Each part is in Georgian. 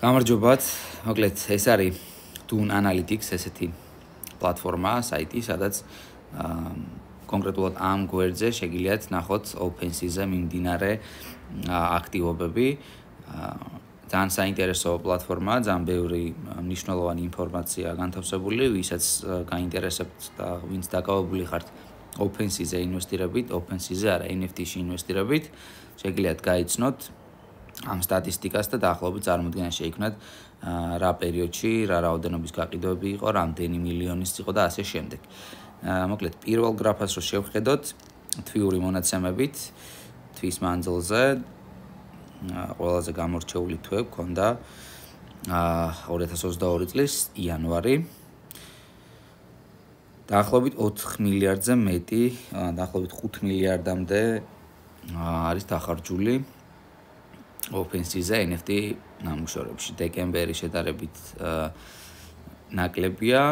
გამარჯობათ. მოკლედ ეს არის Dune Analytics ესეთი პლატფორმა, საიტი, სადაც აა კონკრეტულად ამ გვერდზე შეგიძლიათ ნახოთ OpenSea-ზე მიმდინარე აქტივობები. ძალიან საინტერესო პლატფორმა, ძალიან ბევრი მნიშვნელოვანი ინფორმაცია განთავსებული, ვისაც გაინტერესებთ და ვინც დაკავებული ხართ OpenSea-ზე ინვესტირებით, OpenSea-ზე არა NFT-ში ინვესტირებით, შეგიძლიათ გაიცნოთ ამ სტატისტიკას და დაახლოებით წარმოდგენა შეიქმნათ რა პერიოდში რა რაოდენობის გაყიდვები იყო, რამდენი მილიონის იყო და ასე შემდეგ. მოკლედ, პირველ გრაფას რო შევხედოთ, თვიური მონაცემებით თვის მანძილზე ყველაზე გამორჩეული თვე გქონდა 2022 წლის იანვარი. დაახლოებით 4 მილიარდზე მეტი, დაახლოებით 5 მილიარდამდე არის დახარჯული OpenSea-ზე NFT ნამუშევრებში დეკემბერი შედარებით ნაკლებია.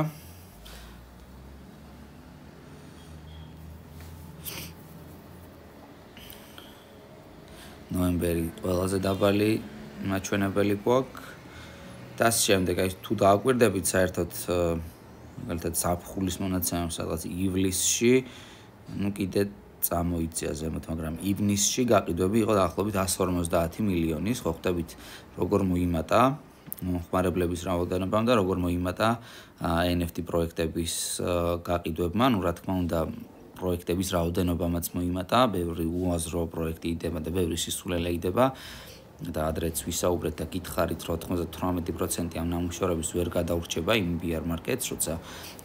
ნოემბერი ყველაზე დაბალი მაჩვენებელი გვაქვს. და შემდეგ აი თუ დააკვირდებით საერთოდ მაგალითად საფხულის მონაცემებს სადღაც ივლისში, ну კიდე წამოიწია ზემოთ, მაგრამ ივნისში გაყიდვები იყო დაახლოებით 150 მილიონის, ხო ხვდებით, როგორ მოიმატა ხმარებლების რაოდენობამ და როგორ მოიმატა NFT პროექტების გაყიდვებმა, ну რა თქმა უნდა პროექტების რაოდენობამაც მოიმატა, ბევრი უაზრო პროექტი იდება და ბევრი სისულელე იდება. და ადრეც ვისაუბრეთ და გითხარით, რომ 98% ამ ნამუშევრების ვერ გადაურჩება იმ bear market-ს, როცა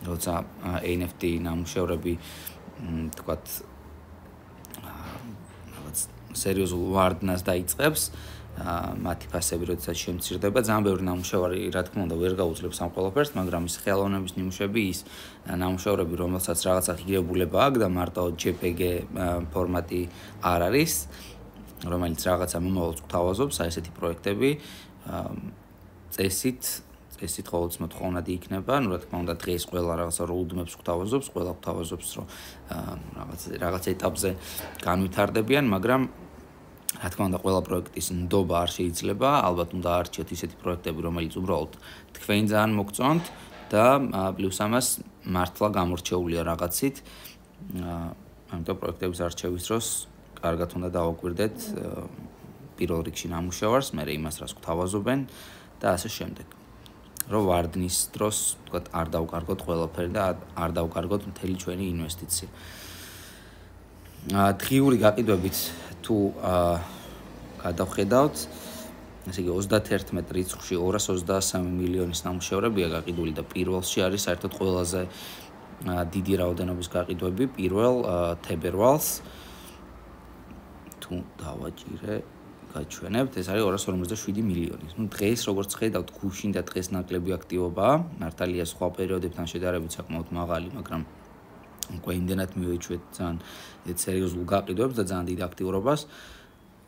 როცა NFT ნამუშევრები თქვათ სერიოზულ ვარდნას დაიწყებს. ა მათი ფასები როდესაც შემცირდება ძალიან ბევრი ნამუშევარი რა თქმა უნდა ვერ გაუძლებს ამ ყველაფერს მაგრამ ის ხელოვნების ნიმუშები ის ნამუშევრები რომელსაც რაღაცა ღირებულება აქვს და მარტო JPG ფორმატი არ არის რომელიც რაღაცა მომავალს გვთავაზობს აი ესეთი პროექტები წესით წესით ყოველთვის მოთხოვნადი იქნება ნუ რა თქმა უნდა დღეს ყველა რაღაცა roadmap-ს გვთავაზობს ყველა გვთავაზობს რომ რაღაც რაღაც ეტაპზე განვითარდებიან მაგრამ რა თქმა უნდა, ყველა პროექტის ნდობა არ შეიძლება, ალბათ უნდა არჩიოთ ისეთი პროექტები, რომელიც უბრალოდ თქვენ ძალიან მოგწონთ და პლუს ამას მართლა გამორჩეულია რაღაცით. ამიტომ პროექტების არჩევის დროს კარგად უნდა დავაკვირდეთ პირველ რიგში ნამუშევარს, მე იმას რას გვთავაზობენ და ასე შემდეგ. რო ვარდნის დროს, თქვა, არ დავკარგოთ ყველაფერი და არ დავკარგოთ მთელი ჩვენი ინვესტიცია. აა დღიური გაყიდვებით თუ აა გადავხედავთ ესე იგი 31 რიცხვში 223 მილიონის ნამუშევრებია გაყიდული და პირველში არის საერთოდ ყველაზე დიდი რაოდენობის გაყიდვები. პირველ თებერვალს თუ დავაჭირე გაჩვენებთ ეს არის 257 მილიონი. ნუ დღეს როგორც ხედავთ გუშინ და დღეს ნაკლები აქტივობაა. მართალია სხვა პერიოდებთან შედარებით საკმაოდ მაღალი, მაგრამ უკვე იმდენად მივეჩვეთ ძალიან სერიოზულ გაყიდვებს და ძალიან დიდ აქტიურობას.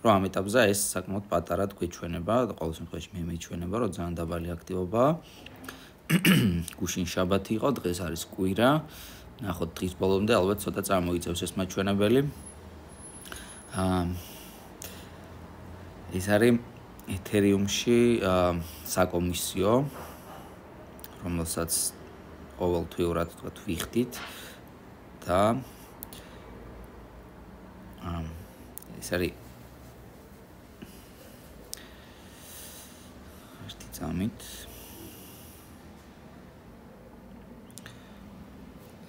რომ ამ ეტაპზე ეს საკმაოდ პატარა თქვეჩვენება და ყოველ შემთხვევაში მე მეჩვენება რომ ძალიან დაბალი აქტივობაა. გუშინ შაბათი იყო, დღეს არის კვირა. ნახოთ დღის ბოლომდე ალბათ ცოტა წარმოიწევს ეს მაჩვენებელი. აა ეს არის ეთერიუმში საკომისიო რომელსაც ყოველთვიურად თქვა ვიხდით და ეს არის წამით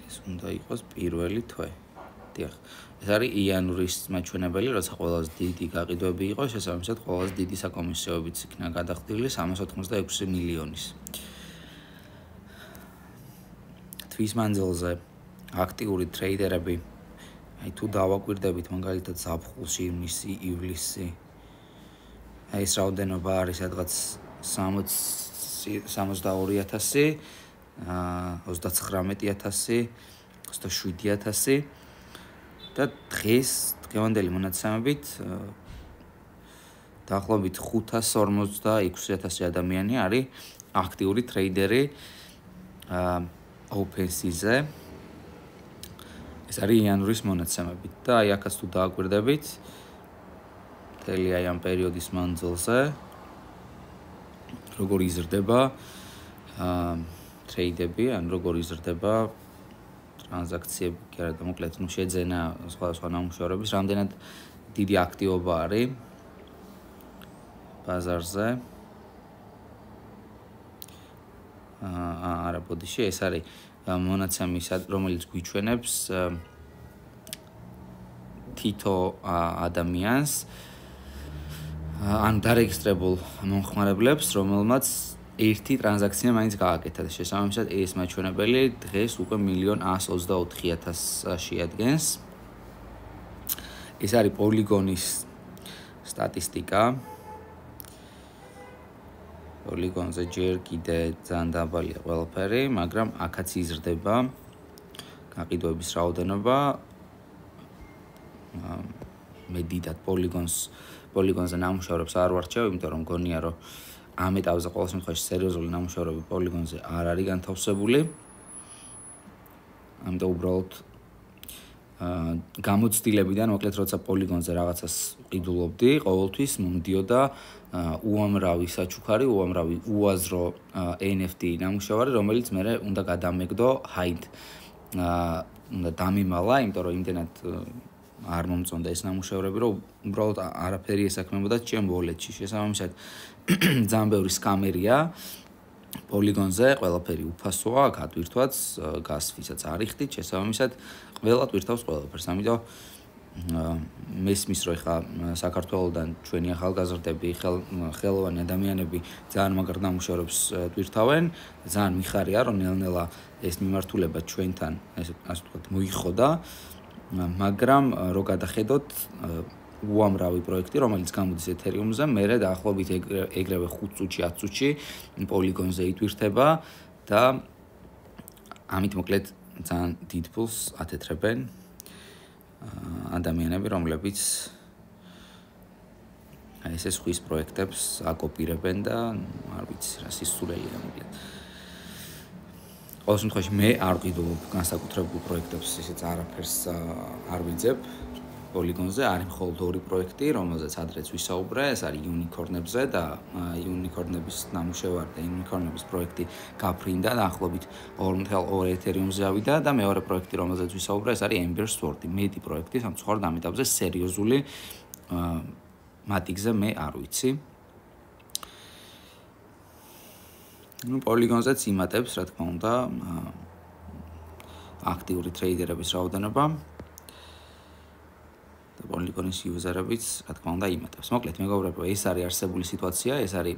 ეს უნდა იყოს პირველი თვე. დიახ. ეს არის იანვრის მაჩვენებელი, როცა ყველაზე დიდი გაყიდვები იყო, შესაბამისად ყველაზე დიდი საკომისიოებიც იქნა გადახდილი 386 მილიონის. თვის მანძილზე აქტიური ტრეიდერები აი თუ დავაკვირდებით მაგალითად საფხულში იმისი ივლისი აი ეს რაოდენობა არის სადღაც 62000 აა 39000 27000 და დღეს დღევანდელი მონაცემებით დაახლოებით 546000 ადამიანი არის აქტიური ტრეიდერი აა OpenSea-ზე. ეს არის იანვრის მონაცემებით და აი ახაც თუ დააკვირდებით თელი აი ამ პერიოდის მანძილზე როგორ იზრდება აა ტრეიდები, ან როგორ იზრდება ტრანზაქციები, კი არა, მოკლედ, ну შეძენა სხვადასხვა ნამუშევრების, რამდენად დიდი აქტივობა არის ბაზარზე. აა არა, ბოდიში, ეს არის მონაცემი, რომელიც გვიჩვენებს თითო ადამიანს ან დარეგისტრებულ მომხმარებლებს, რომელმაც ერთი ტრანზაქცია მაინც გააკეთა და შესაბამისად ეს მაჩვენებელი დღეს უკვე 1.124.000 შეადგენს. ეს არის პოლიგონის სტატისტიკა. პოლიგონზე ჯერ კიდე ძალიან დაბალია ყველაფერი, მაგრამ აქაც იზრდება გაყიდვების რაოდენობა. მე დიდად პოლიგონს პოლიგონზე ნამუშევრებს არ ვარჩევ, იმიტომ რომ გონია რომ ამ ეტაპზე ყოველ შემთხვევაში სერიოზული ნამუშევრები პოლიგონზე არ არის განთავსებული. ამიტომ უბრალოდ აა გამოცდილებიდან მოკლედ როცა პოლიგონზე რაღაცას ყიდულობდი, ყოველთვის მომდიოდა უამრავი საჩუქარი, უამრავი უაზრო NFT ნამუშევარი, რომელიც მე უნდა გადამეგდო hide აა უნდა დამიმალა, იმიტომ რომ იმდენად არ მომწონდა ეს ნამუშევრები, რომ უბრალოდ არაფერი ესაქმებოდა ჩემ wallet-ში. შესაბამისად, ძალიან ბევრი სკამერია პოლიგონზე, ყველაფერი უფასოა, გატვირთვაც, გას ვისაც არიხდით, შესაბამისად, ყველა ტვირთავს ყველაფერს. ამიტომ მესმის რო ხა საქართველოსდან ჩვენი ახალგაზრდები, ხელოვანი ადამიანები ძალიან მაგარ ნამუშევრებს ტვირთავენ, ძალიან მიხარია, რომ ნელ-ნელა ეს მიმართულება ჩვენთან, ესე ასე ვთქვათ, მოიხოდა. მაგრამ რო გადახედოთ უამრავი პროექტი, რომელიც გამოდის ეთერიუმზე, მე დაახლოებით ეგრევე 5 წუთში, 10 წუთში პოლიგონზე იტვირთება და ამით მოკლედ ძალიან დიდ ფულს ათეთრებენ ადამიანები, რომლებიც აი ესე სხვის პროექტებს აკოპირებენ და არ ვიცი რა სისულელია მოკლედ. ყოველ შემთხვევაში მე არ ყიდულობ განსაკუთრებულ პროექტებს, ისიც არაფერს არ ვიძებ. პოლიგონზე არის მხოლოდ ორი პროექტი, რომელზეც ადრეც ვისაუბრე, ეს არის unicorn-ებზე და unicorn-ების ნამუშევარი და unicorn-ების პროექტი გაფრინდა და ახლობით 2.2 Ethereum-ზე ავიდა და მეორე პროექტი, რომელზეც ვისაუბრე, ეს არის Ember Sword-ი, მეტი პროექტი, სამწუხაროდ ამიტავზე სერიოზული მატიკზე მე არ ვიცი. Ну პოლიგონზეც იმატებს რა თქმა უნდა აქტიური ტრეიდერების რაოდენობა. და პოლიგონის იუზერებიც რა თქმა უნდა იმატებს. მოკლედ მეგობრებო ეს არის არსებული სიტუაცია ეს არის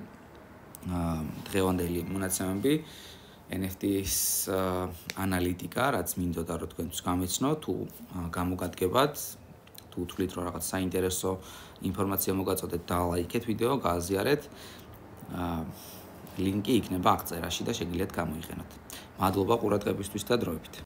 დღევანდელი მონაცემები. NFT-ის ანალიტიკა რაც მინდოდა რომ თქვენთვის გამეცნო თუ გამოგადგებათ თუ თვლით რომ რაღაც საინტერესო ინფორმაცია მოგაწოდეთ და ლაიქეთ ვიდეო გააზიარეთ. აა ლინკი იქნება აღწერაში და შეგიძლიათ გამოიყენოთ. მადლობა ყურადღებისთვის და დროებით.